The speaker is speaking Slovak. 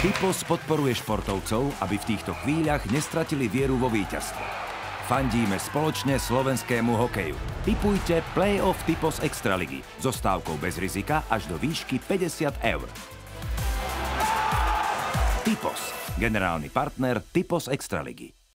Typos podporuje športovcov, aby v týchto chvíľach nestratili vieru vo víťazstvo. Fandíme spoločne slovenskému hokeju. Tipujte Playoff Typos Extraligy so stávkou bez rizika až do výšky 50 eur. Typos, generálny partner Typos Extraligy.